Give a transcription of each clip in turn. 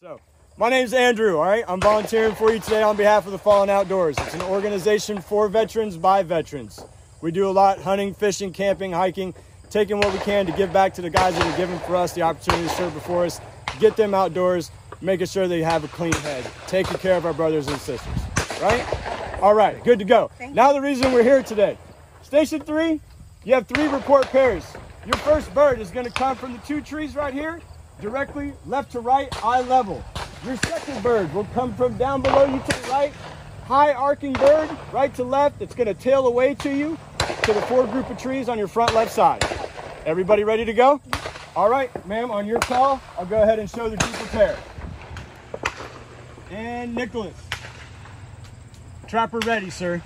So, my name's Andrew, all right? I'm volunteering for you today on behalf of the Fallen Outdoors. It's an organization for veterans by veterans. We do a lot hunting, fishing, camping, hiking, taking what we can to give back to the guys that are giving for us the opportunity to serve before us, get them outdoors, making sure they have a clean head, taking care of our brothers and sisters, right? All right, good to go. Now, the reason we're here today Station three, you have three report pairs. Your first bird is going to come from the two trees right here directly left to right, eye level. Your second bird will come from down below you to the right, high arcing bird, right to left. It's gonna tail away to you, to the four group of trees on your front left side. Everybody ready to go? All right, ma'am, on your call, I'll go ahead and show the group of pair. And Nicolas. Trapper ready, sir.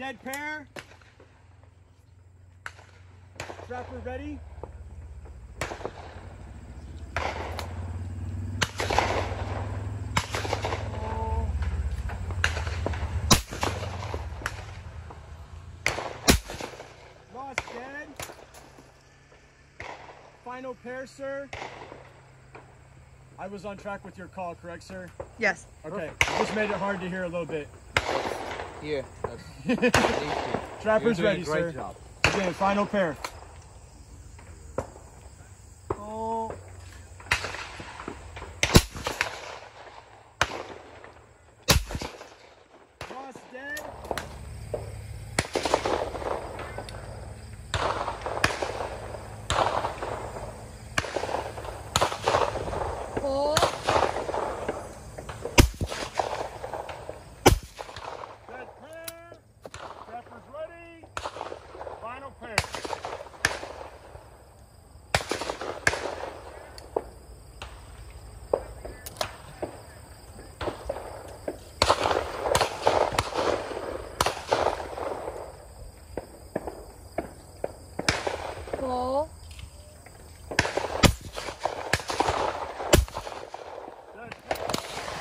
Dead pair. Trapper ready. Lost dead. Final pair, sir. I was on track with your call, correct, sir? Yes. Okay, just made it hard to hear a little bit. Yeah, that's Trapper's ready, great sir. job. Again, final pair. Oh. Lost dead. Pull. Dead pair. Trapper's ready. Final pair. Pull. Dead pair.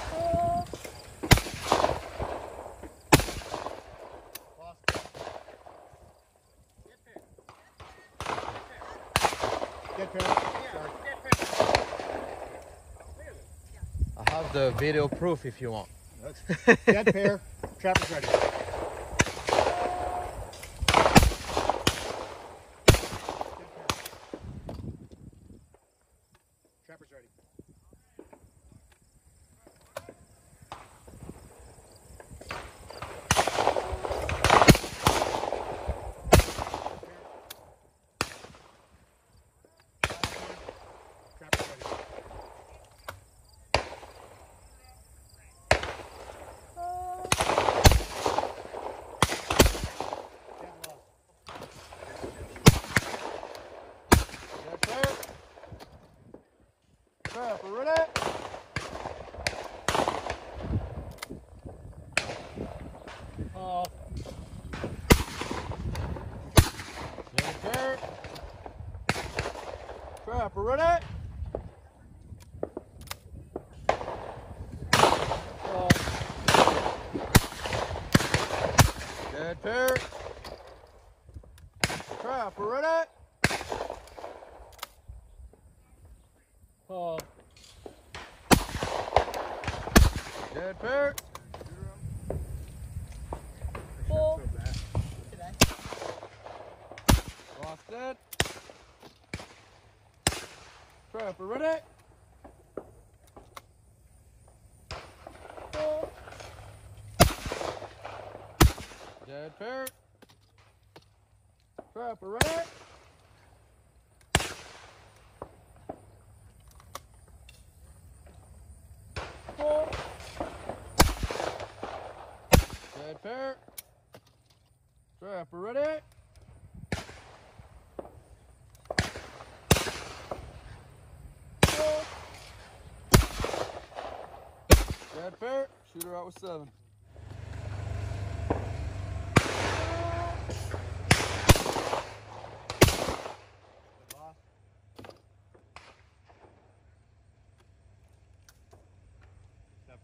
Pull. Dead pair. I have the video proof if you want. Dead pair. trap is ready. Trapper's ready. Trapper's ready. Dead pair. Trapper ready. Oh. Dead pair. Trapper ready. Oh. Dead pair. Trapper ready. Oh. Dead pair. Pull. Lost dead. Trapper ready. Pull. Dead pair. Trapper ready. Pull. Dead pair. Trapper ready. Pull. Dead pair. Shooter out with seven.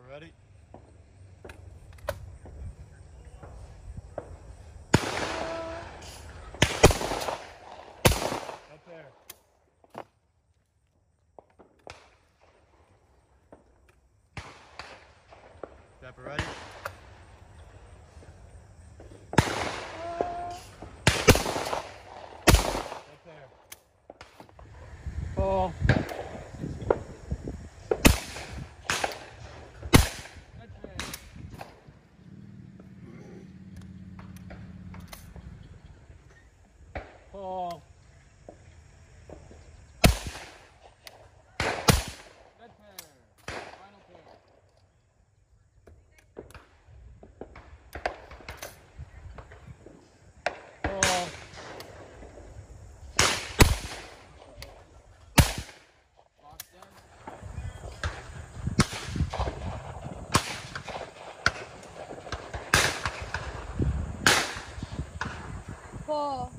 Ready. 哦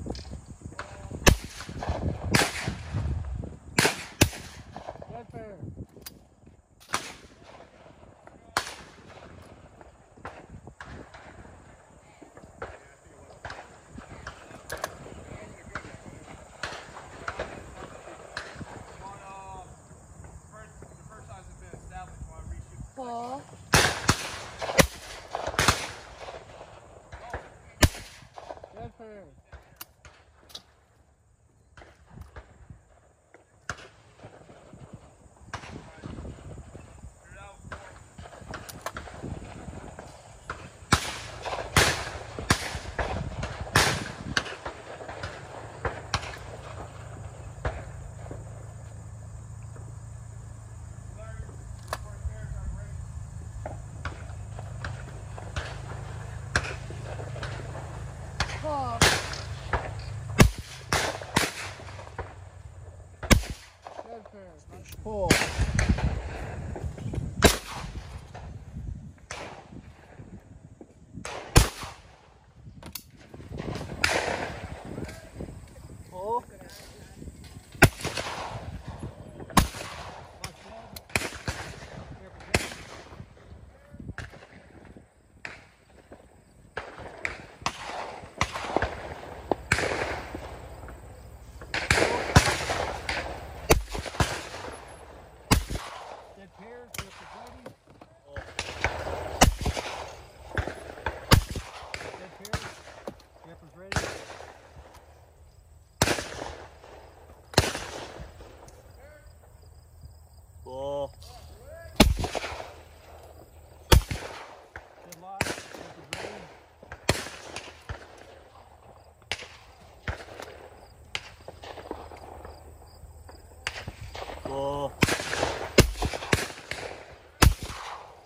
Beautiful.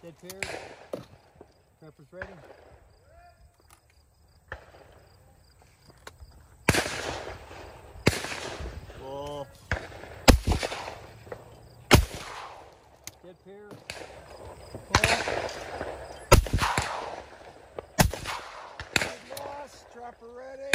Dead pairs. Trapper's ready. Beautiful. Dead pair. Good loss. Trapper ready.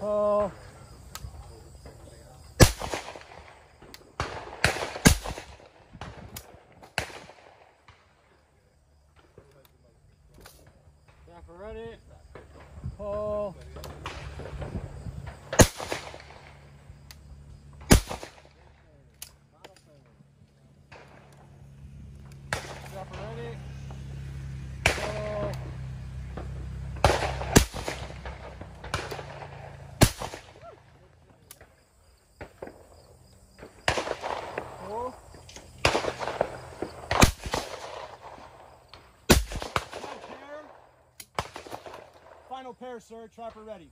哦。final pair, sir. Trapper ready.